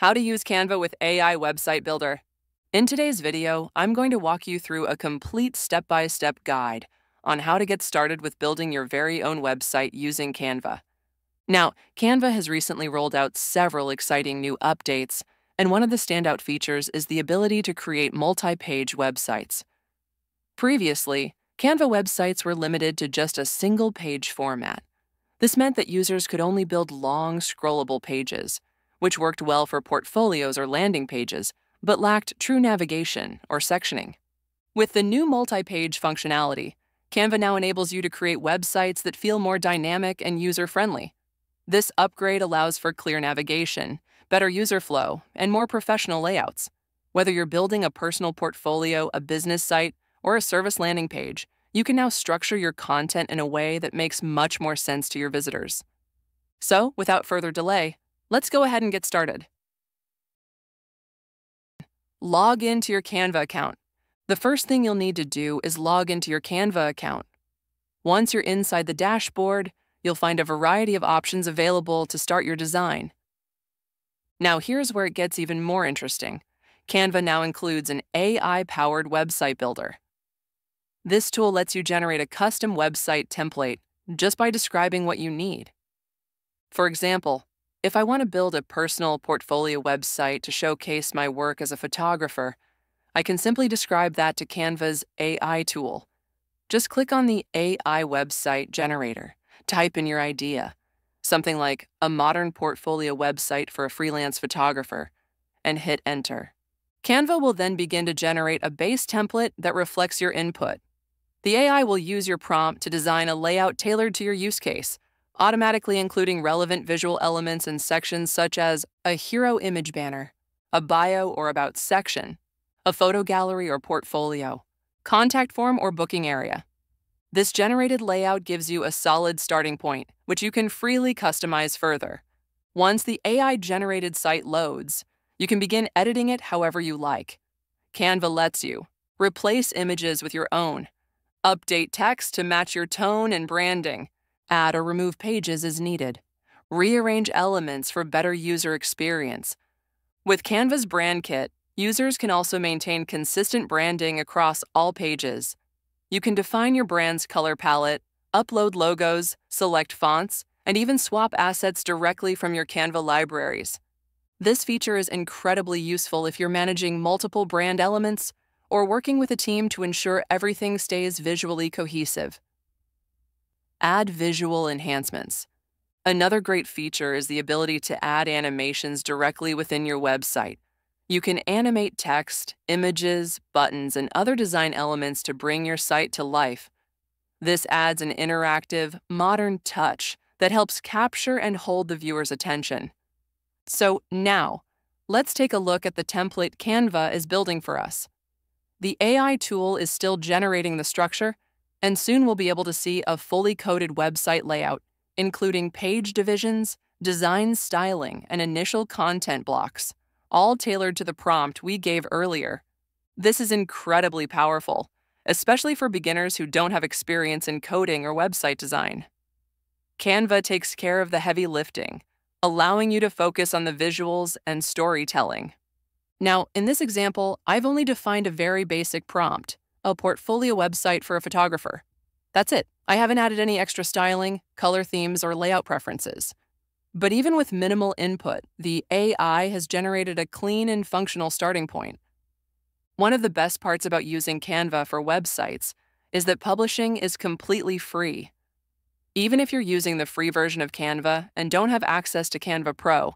How to use Canva with AI Website Builder. In today's video, I'm going to walk you through a complete step-by-step guide on how to get started with building your very own website using Canva. Now, Canva has recently rolled out several exciting new updates, and one of the standout features is the ability to create multi-page websites. Previously, Canva websites were limited to just a single page format. This meant that users could only build long, scrollable pages which worked well for portfolios or landing pages, but lacked true navigation or sectioning. With the new multi page functionality, Canva now enables you to create websites that feel more dynamic and user friendly. This upgrade allows for clear navigation, better user flow, and more professional layouts. Whether you're building a personal portfolio, a business site, or a service landing page, you can now structure your content in a way that makes much more sense to your visitors. So, without further delay, Let's go ahead and get started. Log into your Canva account. The first thing you'll need to do is log into your Canva account. Once you're inside the dashboard, you'll find a variety of options available to start your design. Now here's where it gets even more interesting. Canva now includes an AI-powered website builder. This tool lets you generate a custom website template just by describing what you need. For example, if I want to build a personal portfolio website to showcase my work as a photographer, I can simply describe that to Canva's AI tool. Just click on the AI website generator, type in your idea, something like a modern portfolio website for a freelance photographer, and hit enter. Canva will then begin to generate a base template that reflects your input. The AI will use your prompt to design a layout tailored to your use case automatically including relevant visual elements in sections such as a hero image banner, a bio or about section, a photo gallery or portfolio, contact form or booking area. This generated layout gives you a solid starting point, which you can freely customize further. Once the AI generated site loads, you can begin editing it however you like. Canva lets you replace images with your own, update text to match your tone and branding, add or remove pages as needed, rearrange elements for better user experience. With Canva's Brand Kit, users can also maintain consistent branding across all pages. You can define your brand's color palette, upload logos, select fonts, and even swap assets directly from your Canva libraries. This feature is incredibly useful if you're managing multiple brand elements or working with a team to ensure everything stays visually cohesive. Add visual enhancements. Another great feature is the ability to add animations directly within your website. You can animate text, images, buttons, and other design elements to bring your site to life. This adds an interactive, modern touch that helps capture and hold the viewer's attention. So now, let's take a look at the template Canva is building for us. The AI tool is still generating the structure, and soon we'll be able to see a fully coded website layout, including page divisions, design styling, and initial content blocks, all tailored to the prompt we gave earlier. This is incredibly powerful, especially for beginners who don't have experience in coding or website design. Canva takes care of the heavy lifting, allowing you to focus on the visuals and storytelling. Now, in this example, I've only defined a very basic prompt, a portfolio website for a photographer. That's it. I haven't added any extra styling, color themes, or layout preferences. But even with minimal input, the AI has generated a clean and functional starting point. One of the best parts about using Canva for websites is that publishing is completely free. Even if you're using the free version of Canva and don't have access to Canva Pro,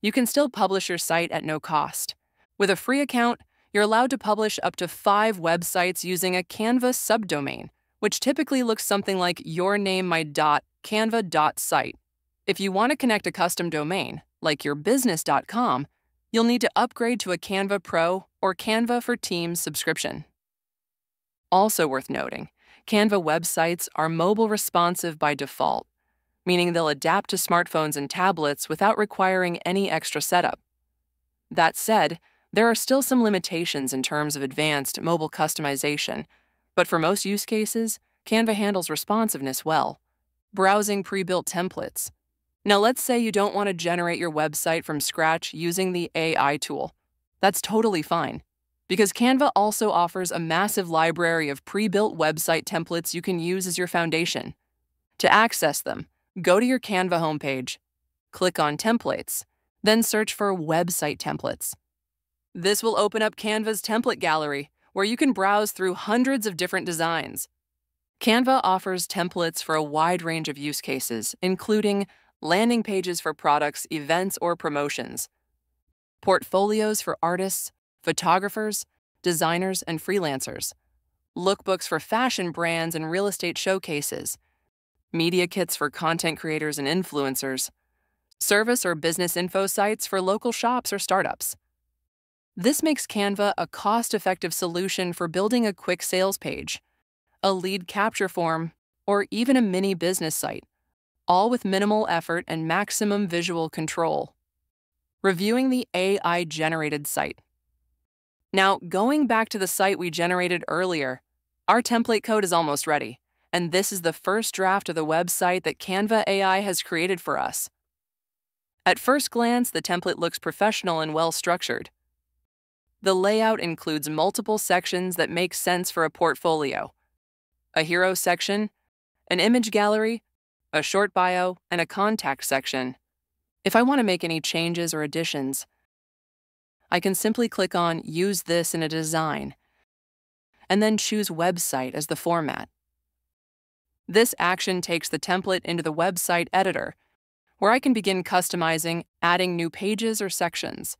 you can still publish your site at no cost. With a free account, you're allowed to publish up to five websites using a Canva subdomain, which typically looks something like yourname.my.canva.site. If you want to connect a custom domain, like yourbusiness.com, you'll need to upgrade to a Canva Pro or Canva for Teams subscription. Also worth noting, Canva websites are mobile responsive by default, meaning they'll adapt to smartphones and tablets without requiring any extra setup. That said, there are still some limitations in terms of advanced mobile customization, but for most use cases, Canva handles responsiveness well. Browsing pre built templates, Now, let's say you don't want to generate your website from scratch using the AI tool. That's totally fine, because Canva also offers a massive library of pre built website templates you can use as your foundation. To access them, go to your Canva homepage, click on Templates, then search for Website Templates. This will open up Canva's template gallery, where you can browse through hundreds of different designs. Canva offers templates for a wide range of use cases, including landing pages for products, events, or promotions, portfolios for artists, photographers, designers, and freelancers, lookbooks for fashion brands and real estate showcases, media kits for content creators and influencers, service or business info sites for local shops or startups. This makes Canva a cost effective solution for building a quick sales page, a lead capture form, or even a mini business site, all with minimal effort and maximum visual control. Reviewing the AI generated site. Now, going back to the site we generated earlier, our template code is almost ready, and this is the first draft of the website that Canva AI has created for us. At first glance, the template looks professional and well structured. The layout includes multiple sections that make sense for a portfolio a hero section, an image gallery, a short bio, and a contact section. If I want to make any changes or additions, I can simply click on Use this in a design and then choose Website as the format. This action takes the template into the website editor, where I can begin customizing, adding new pages or sections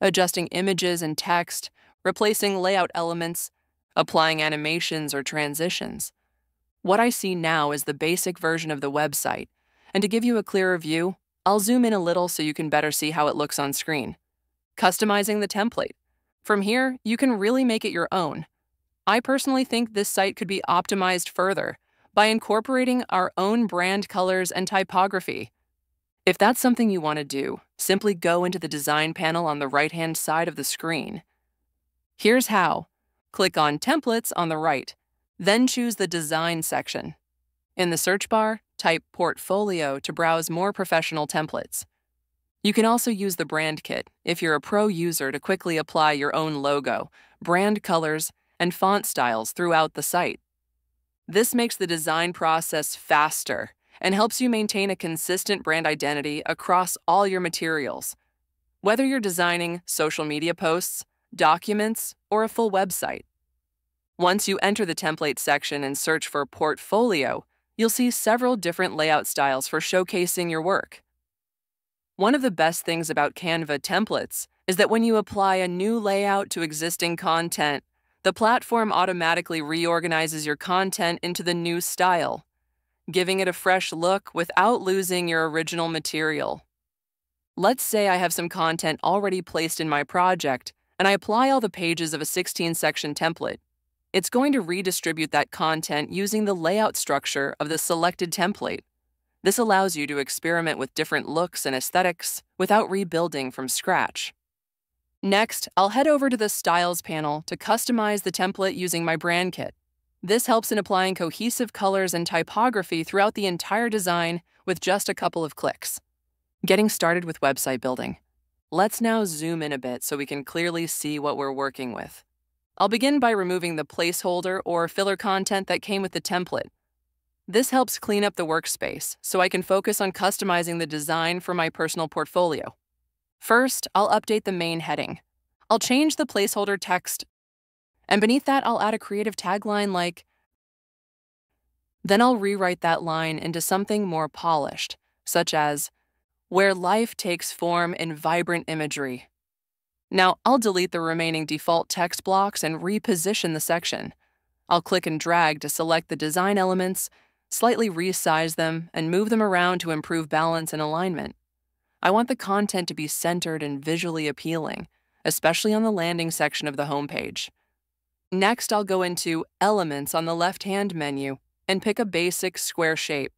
adjusting images and text, replacing layout elements, applying animations or transitions. What I see now is the basic version of the website, and to give you a clearer view, I'll zoom in a little so you can better see how it looks on screen. Customizing the template. From here, you can really make it your own. I personally think this site could be optimized further by incorporating our own brand colors and typography. If that's something you want to do, simply go into the design panel on the right hand side of the screen. Here's how click on Templates on the right, then choose the Design section. In the search bar, type Portfolio to browse more professional templates. You can also use the Brand Kit if you're a pro user to quickly apply your own logo, brand colors, and font styles throughout the site. This makes the design process faster and helps you maintain a consistent brand identity across all your materials. Whether you're designing social media posts, documents, or a full website. Once you enter the template section and search for portfolio, you'll see several different layout styles for showcasing your work. One of the best things about Canva templates is that when you apply a new layout to existing content, the platform automatically reorganizes your content into the new style giving it a fresh look without losing your original material. Let's say I have some content already placed in my project and I apply all the pages of a 16 section template. It's going to redistribute that content using the layout structure of the selected template. This allows you to experiment with different looks and aesthetics without rebuilding from scratch. Next, I'll head over to the Styles panel to customize the template using my brand kit. This helps in applying cohesive colors and typography throughout the entire design with just a couple of clicks. Getting started with website building. Let's now zoom in a bit so we can clearly see what we're working with. I'll begin by removing the placeholder or filler content that came with the template. This helps clean up the workspace so I can focus on customizing the design for my personal portfolio. First, I'll update the main heading. I'll change the placeholder text and beneath that, I'll add a creative tagline like, then I'll rewrite that line into something more polished, such as, where life takes form in vibrant imagery. Now, I'll delete the remaining default text blocks and reposition the section. I'll click and drag to select the design elements, slightly resize them, and move them around to improve balance and alignment. I want the content to be centered and visually appealing, especially on the landing section of the homepage. Next, I'll go into Elements on the left-hand menu and pick a basic square shape.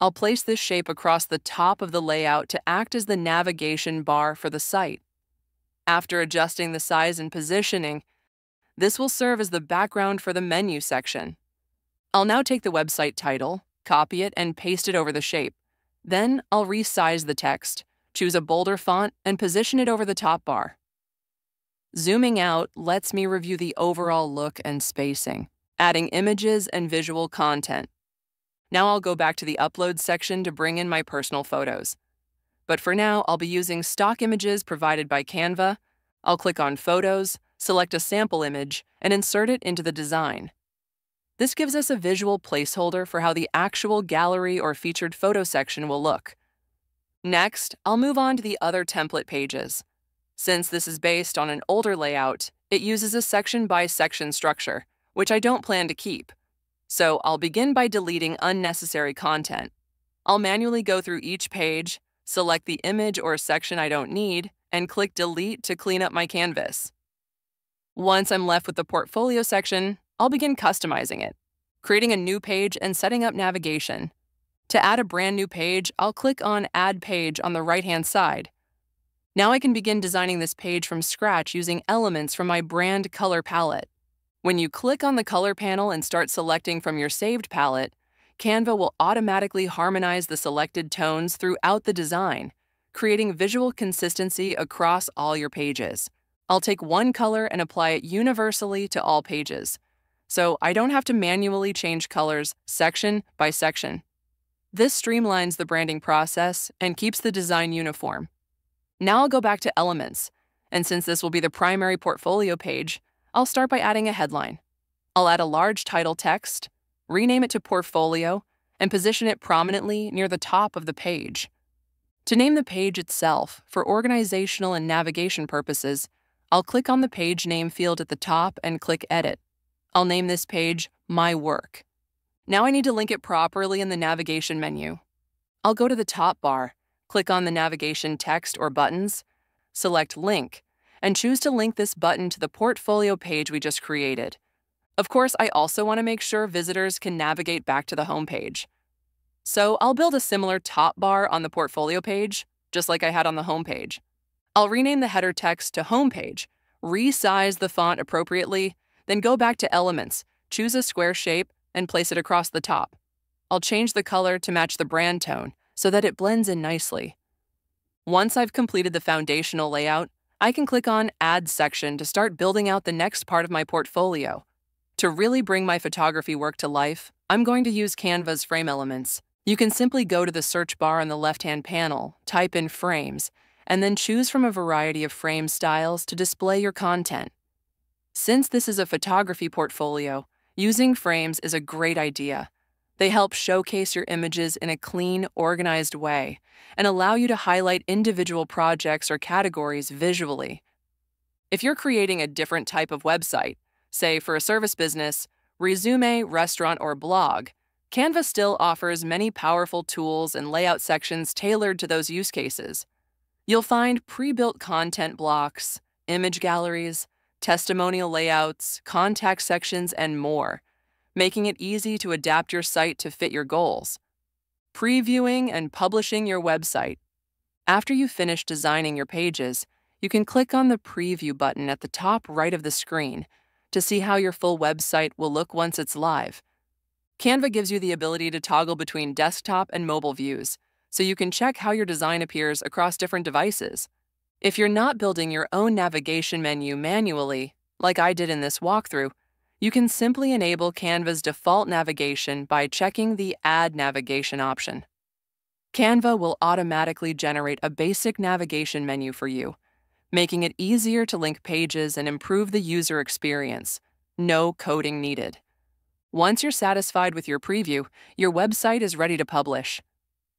I'll place this shape across the top of the layout to act as the navigation bar for the site. After adjusting the size and positioning, this will serve as the background for the menu section. I'll now take the website title, copy it, and paste it over the shape. Then I'll resize the text, choose a bolder font, and position it over the top bar. Zooming out lets me review the overall look and spacing, adding images and visual content. Now I'll go back to the Upload section to bring in my personal photos. But for now, I'll be using stock images provided by Canva. I'll click on Photos, select a sample image, and insert it into the design. This gives us a visual placeholder for how the actual gallery or featured photo section will look. Next, I'll move on to the other template pages. Since this is based on an older layout, it uses a section by section structure, which I don't plan to keep. So I'll begin by deleting unnecessary content. I'll manually go through each page, select the image or section I don't need, and click Delete to clean up my canvas. Once I'm left with the portfolio section, I'll begin customizing it, creating a new page and setting up navigation. To add a brand new page, I'll click on Add Page on the right-hand side. Now I can begin designing this page from scratch using elements from my brand color palette. When you click on the color panel and start selecting from your saved palette, Canva will automatically harmonize the selected tones throughout the design, creating visual consistency across all your pages. I'll take one color and apply it universally to all pages, so I don't have to manually change colors section by section. This streamlines the branding process and keeps the design uniform. Now I'll go back to Elements, and since this will be the primary portfolio page, I'll start by adding a headline. I'll add a large title text, rename it to Portfolio, and position it prominently near the top of the page. To name the page itself, for organizational and navigation purposes, I'll click on the page name field at the top and click Edit. I'll name this page My Work. Now I need to link it properly in the navigation menu. I'll go to the top bar Click on the navigation text or buttons, select Link, and choose to link this button to the portfolio page we just created. Of course, I also want to make sure visitors can navigate back to the home page. So I'll build a similar top bar on the portfolio page, just like I had on the home page. I'll rename the header text to Homepage, resize the font appropriately, then go back to Elements, choose a square shape, and place it across the top. I'll change the color to match the brand tone, so that it blends in nicely. Once I've completed the foundational layout, I can click on Add section to start building out the next part of my portfolio. To really bring my photography work to life, I'm going to use Canva's frame elements. You can simply go to the search bar on the left-hand panel, type in frames, and then choose from a variety of frame styles to display your content. Since this is a photography portfolio, using frames is a great idea. They help showcase your images in a clean, organized way and allow you to highlight individual projects or categories visually. If you're creating a different type of website, say for a service business, resume, restaurant, or blog, Canva still offers many powerful tools and layout sections tailored to those use cases. You'll find pre built content blocks, image galleries, testimonial layouts, contact sections, and more making it easy to adapt your site to fit your goals. Previewing and publishing your website. After you finish designing your pages, you can click on the Preview button at the top right of the screen to see how your full website will look once it's live. Canva gives you the ability to toggle between desktop and mobile views, so you can check how your design appears across different devices. If you're not building your own navigation menu manually, like I did in this walkthrough, you can simply enable Canva's default navigation by checking the Add Navigation option. Canva will automatically generate a basic navigation menu for you, making it easier to link pages and improve the user experience. No coding needed. Once you're satisfied with your preview, your website is ready to publish.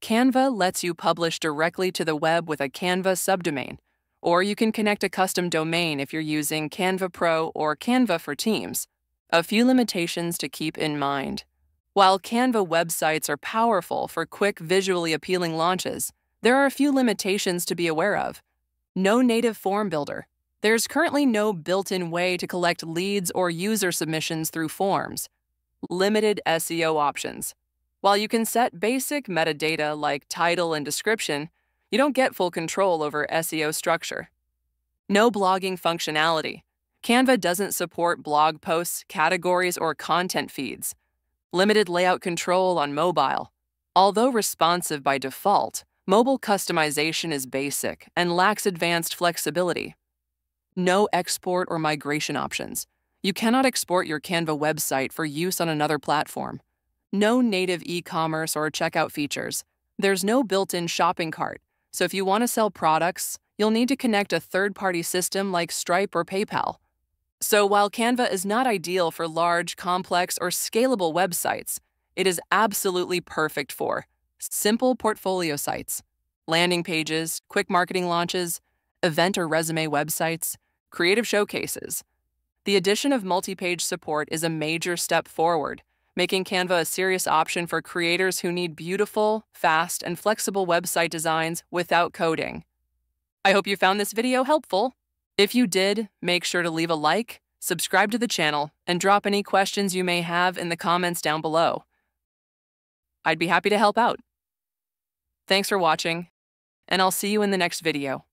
Canva lets you publish directly to the web with a Canva subdomain, or you can connect a custom domain if you're using Canva Pro or Canva for Teams. A few limitations to keep in mind. While Canva websites are powerful for quick, visually appealing launches, there are a few limitations to be aware of. No native form builder. There's currently no built in way to collect leads or user submissions through forms. Limited SEO options. While you can set basic metadata like title and description, you don't get full control over SEO structure. No blogging functionality. Canva doesn't support blog posts, categories, or content feeds. Limited layout control on mobile. Although responsive by default, mobile customization is basic and lacks advanced flexibility. No export or migration options. You cannot export your Canva website for use on another platform. No native e commerce or checkout features. There's no built in shopping cart, so if you want to sell products, you'll need to connect a third party system like Stripe or PayPal. So while Canva is not ideal for large, complex, or scalable websites, it is absolutely perfect for simple portfolio sites, landing pages, quick marketing launches, event or resume websites, creative showcases. The addition of multi page support is a major step forward, making Canva a serious option for creators who need beautiful, fast, and flexible website designs without coding. I hope you found this video helpful. If you did, make sure to leave a like, subscribe to the channel, and drop any questions you may have in the comments down below. I'd be happy to help out. Thanks for watching, and I'll see you in the next video.